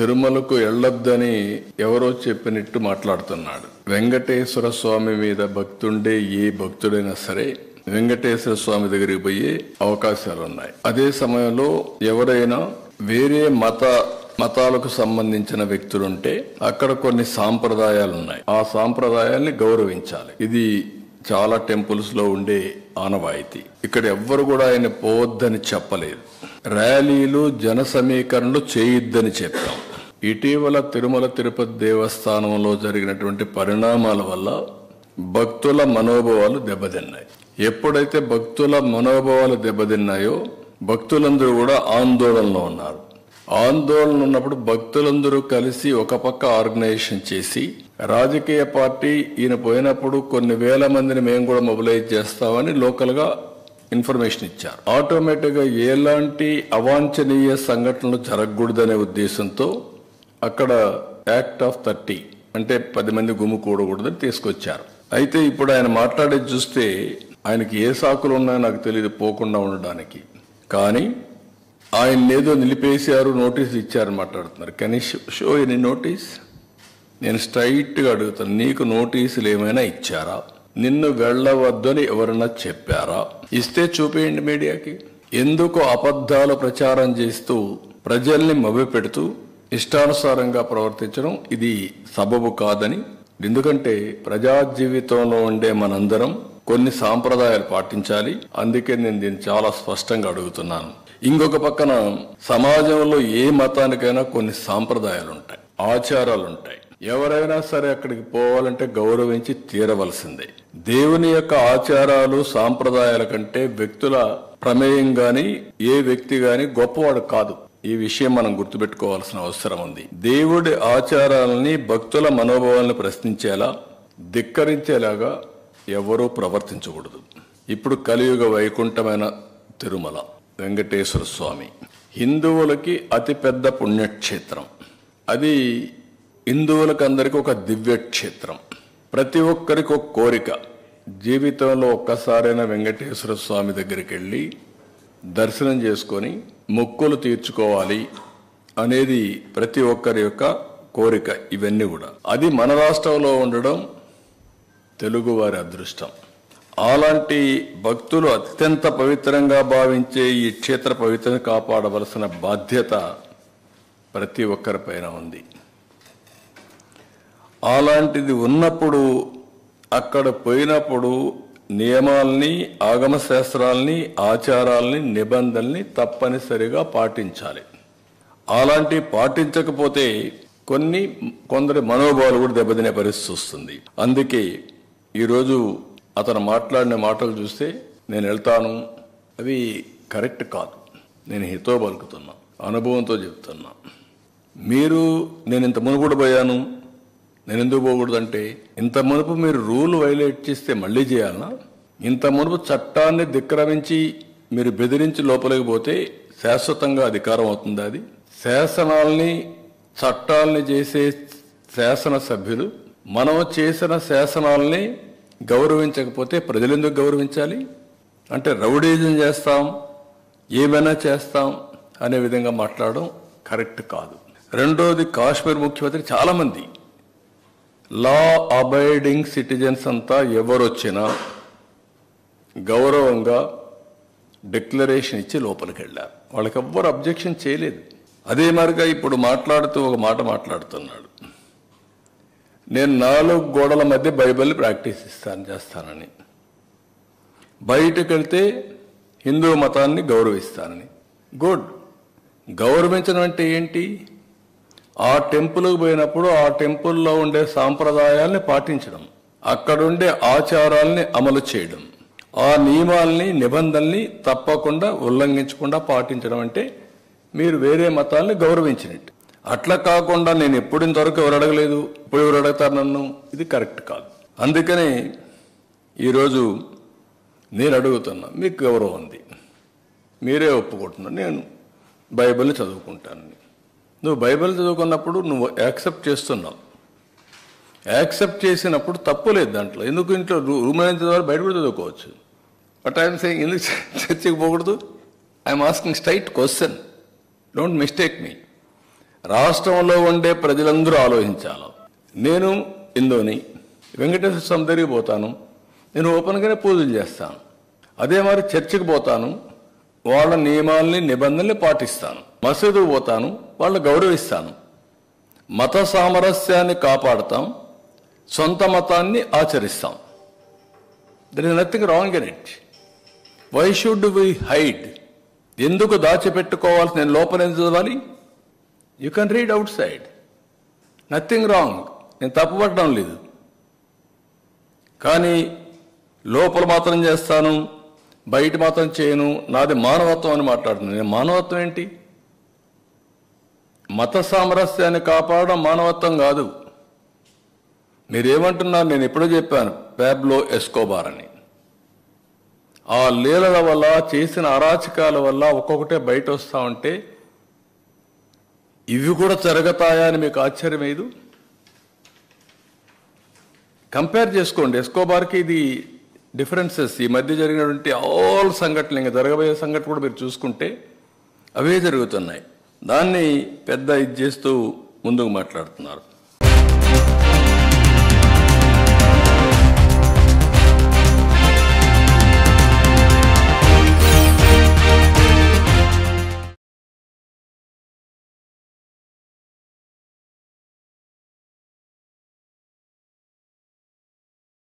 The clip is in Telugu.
తిరుమలకు వెళ్ళొద్దని ఎవరో చెప్పినట్టు మాట్లాడుతున్నాడు. వెంకటేశ్వర స్వామి మీద భక్తుండే ఏ భక్తుడైనా సరే వెంకటేశ్వర స్వామి దగ్గరికి పోయే అవకాశాలు ఉన్నాయి అదే సమయంలో ఎవరైనా వేరే మత మతాలకు సంబంధించిన వ్యక్తులుంటే అక్కడ కొన్ని సాంప్రదాయాలు ఉన్నాయి ఆ సాంప్రదాయాల్ని గౌరవించాలి. ఇది చాలా టెంపుల్స్లో ఉండే ఆనవాయితీ. ఇక్కడ ఎవ్వరు కూడా ఆయన పోవద్దని చెప్పలేదు. ర్యాలీలు జన సమీకరణలు చేయొద్దని చెప్పాం. ఇటీవల తిరుమల తిరుపతి దేవస్థానంలో జరిగినటువంటి పరిణామాల వల్ల భక్తుల మనోభావాలు దెబ్బతిన్నాయి. ఎప్పుడైతే భక్తుల మనోభావాలు దెబ్బతిన్నాయో భక్తులందరూ కూడా ఆందోళనలో ఉన్నారు. ఆందోళన ఉన్నప్పుడు భక్తులందరూ కలిసి ఒక పక్క ఆర్గనైజేషన్ చేసి రాజకీయ పార్టీ ఈయన పోయినప్పుడు కొన్ని వేల మందిని మేము కూడా మొబిలైజ్ చేస్తామని లోకల్గా ఇన్ఫర్మేషన్ ఇచ్చారు. ఆటోమేటిక్గా ఎలాంటి అవాంఛనీయ సంఘటనలు జరగకూడదనే ఉద్దేశంతో అక్కడ యాక్ట్ ఆఫ్ థర్టీ అంటే పది మంది గుమ్ము కూడకూడదని తీసుకొచ్చారు. అయితే ఇప్పుడు ఆయన మాట్లాడేది చూస్తే ఆయనకి ఏ సాకులు ఉన్నాయో నాకు తెలియదు పోకుండా ఉండడానికి. కానీ ఆయన ఏదో నిలిపేశారు నోటీస్ ఇచ్చారని మాట్లాడుతున్నారు. కానీ షో ఎనీ నోటీస్ నేను స్ట్రైట్గా అడుగుతాను నీకు నోటీసులు ఏమైనా ఇచ్చారా? నిన్ను వెళ్ళవద్దని ఎవరైనా చెప్పారా? ఇస్తే చూపేయండి మీడియాకి. ఎందుకు అబద్ధాలు ప్రచారం చేస్తూ ప్రజల్ని మభ్యపెడుతూ ఇష్టానుసారంగా ప్రవర్తించడం ఇది సబబు కాదని. ఎందుకంటే ప్రజా జీవితంలో ఉండే మనందరం కొన్ని సాంప్రదాయాలు పాటించాలి. అందుకే నేను దీన్ని చాలా స్పష్టంగా అడుగుతున్నాను. ఇంకొక పక్కన సమాజంలో ఏ మతానికైనా కొన్ని సాంప్రదాయాలు ఉంటాయి ఆచారాలు ఉంటాయి. ఎవరైనా సరే అక్కడికి పోవాలంటే గౌరవించి తీరవలసిందే. దేవుని యొక్క ఆచారాలు సాంప్రదాయాల కంటే వ్యక్తుల ప్రమేయం గాని ఏ వ్యక్తి గాని గొప్పవాడు కాదు. ఈ విషయం మనం గుర్తుపెట్టుకోవాల్సిన అవసరం ఉంది. దేవుడి ఆచారాలని భక్తుల మనోభావాలను ప్రశ్నించేలా ధిక్కరించేలాగా ఎవరూ ప్రవర్తించకూడదు. ఇప్పుడు కలియుగ వైకుంఠమైన తిరుమల వెంకటేశ్వర స్వామి. హిందువులకి అతిపెద్ద పుణ్యక్షేత్రం. అది హిందువులకు అందరికీ ఒక దివ్య క్షేత్రం ప్రతి ఒక్కరికి ఒక కోరిక. జీవితంలో ఒక్కసారైనా వెంకటేశ్వర స్వామి దగ్గరికి వెళ్ళి దర్శనం చేసుకొని మొక్కులు తీర్చుకోవాలి అనేది ప్రతి ఒక్కరి యొక్క కోరిక ఇవన్నీ కూడా. అది మన రాష్ట్రంలో ఉండడం తెలుగువారి అదృష్టం. అలాంటి భక్తులు అత్యంత పవిత్రంగా భావించే ఈ క్షేత్ర పవిత్రం కాపాడవలసిన బాధ్యత ప్రతి ఒక్కరిపైన ఉంది. అలాంటిది ఉన్నప్పుడు అక్కడ పోయినప్పుడు నియమాల్ని ఆగమ శాస్త్రాల్ని ఆచారాల్ని నిబంధనల్ని తప్పనిసరిగా పాటించాలి. అలాంటి పాటించకపోతే కొన్ని కొందరి మనోభావాలు కూడా దెబ్బతినే పరిస్థితి వస్తుంది. అందుకే ఈరోజు అతను మాట్లాడిన మాటలు చూస్తే నేను వెళ్తాను. అవి కరెక్ట్ కాదు. నేను హితో పలుకుతున్నా అనుభవంతో చెప్తున్నా. మీరు నేను ఇంత మునుగుడు పోయాను. నేను ఎందుకు పోకూడదంటే ఇంత మునుపు మీరు రూల్ వైలేట్ చేస్తే మళ్ళీ చేయాలనా ఇంత మునుపు చట్టాన్ని ధిక్రమించి మీరు బెదిరించి లోపలికి పోతే శాశ్వతంగా అధికారం అవుతుంది అది? శాసనాల్ని చట్టాల్ని చేసే శాసన సభ్యులు మనం చేసిన శాసనాల్ని గౌరవించకపోతే ప్రజలు ఎందుకు గౌరవించాలి? అంటే రౌడీజం చేస్తాం ఏమైనా చేస్తాం అనే విధంగా మాట్లాడడం కరెక్ట్ కాదు. రెండోది కాశ్మీర్ ముఖ్యమంత్రి చాలామంది లా అబైడింగ్ సిటిజన్స్ అంతా ఎవరొచ్చినా గౌరవంగా డిక్లరేషన్ ఇచ్చి లోపలికి వెళ్ళారు వాళ్ళకి ఎవ్వరు అబ్జెక్షన్ చేయలేదు. అదే మరిగా ఇప్పుడు మాట్లాడుతూ ఒక మాట మాట్లాడుతున్నాడు. నేను నాలుగు గోడల మధ్య బైబిల్ ప్రాక్టీస్ ఇస్తాను చేస్తానని. బయటకు వెళ్తే హిందూ మతాన్ని గౌరవిస్తానని. గుడ్. గౌరవించడం అంటే ఏంటి? ఆ టెంపుల్కి పోయినప్పుడు ఆ టెంపుల్లో ఉండే సాంప్రదాయాల్ని పాటించడం అక్కడుండే ఆచారాల్ని అమలు చేయడం ఆ నియమాల్ని నిబంధనల్ని తప్పకుండా ఉల్లంఘించకుండా పాటించడం అంటే మీరు వేరే మతాల్ని గౌరవించినట్టు. అట్లా కాకుండా నేను ఎప్పుడు ఇంతవరకు ఎవరు అడగలేదు ఇప్పుడు ఎవరు అడుగుతారు నన్ను? ఇది కరెక్ట్ కాదు. అందుకనే ఈరోజు నేను అడుగుతున్నా మీకు గౌరవం ఉంది. మీరే ఒప్పుకుంటున్నారు నేను బైబిల్ని చదువుకుంటాను నువ్వు బైబిల్ చదువుకున్నప్పుడు నువ్వు యాక్సెప్ట్ చేస్తున్నావు. యాక్సెప్ట్ చేసినప్పుడు తప్పు లేదు దాంట్లో. ఎందుకు ఇంట్లో రూ- రూమ్ ద్వారా బయట కూడా చదువుకోవచ్చు. బట్ ఐఎమ్ సేయింగ్ ఎందుకు చర్చికి పోకూడదు? I'm asking straight question. Don't mistake me. రాష్ట్రంలో ఉండే ప్రజలందరూ ఆలోచించాలి. నేను ఇందోని వెంకటేశ్వర స్వామి దగ్గరికి పోతాను. నేను ఓపెన్గానే పూజలు చేస్తాను. అదే మరి చర్చికి పోతాను. వాళ్ళ నియమాల్ని నిబంధనల్ని పాటిస్తాను. మసీదుకు పోతాను వాళ్ళని గౌరవిస్తాను. మత సామరస్యాన్ని కాపాడతాం సొంత మతాన్ని ఆచరిస్తాం. There is nothing wrong in it why should we hide ఎందుకు దాచిపెట్టుకోవాల్సి నేను లోపల ఎందుకు చదవాలి? You can read outside nothing wrong నేను తప్పుపడడం లేదు. కానీ లోపల మాత్రం చేస్తాను బయట మాత్రం చేయను నాది మానవత్వం అని మాట్లాడుతున్నాను. నేను మానవత్వం ఏంటి? మత సామరస్యాన్ని కాపాడడం మానవత్వం కాదు. మీరేమంటున్నారు? నేను ఎప్పుడో చెప్పాను ప్యాబ్లో ఎస్కోబార్ అని. ఆ లీలల వల్ల చేసిన అరాచకాల వల్ల ఒక్కొక్కటే బయట వస్తూ ఉంటే ఇవి కూడా జరుగుతాయా అని మీకు ఆశ్చర్యం లేదు కంపేర్ చేసుకోండి. ఎస్కోబార్కి ఇది డిఫరెన్సెస్ ఈ మధ్య జరిగినటువంటి ఆల్ సంఘటనలు ఇంకా జరగబోయే సంఘటన కూడా మీరు చూసుకుంటే అవే జరుగుతున్నాయి. దాన్ని పెద్ద ఇది చేస్తూ ముందుకు మాట్లాడుతున్నారు.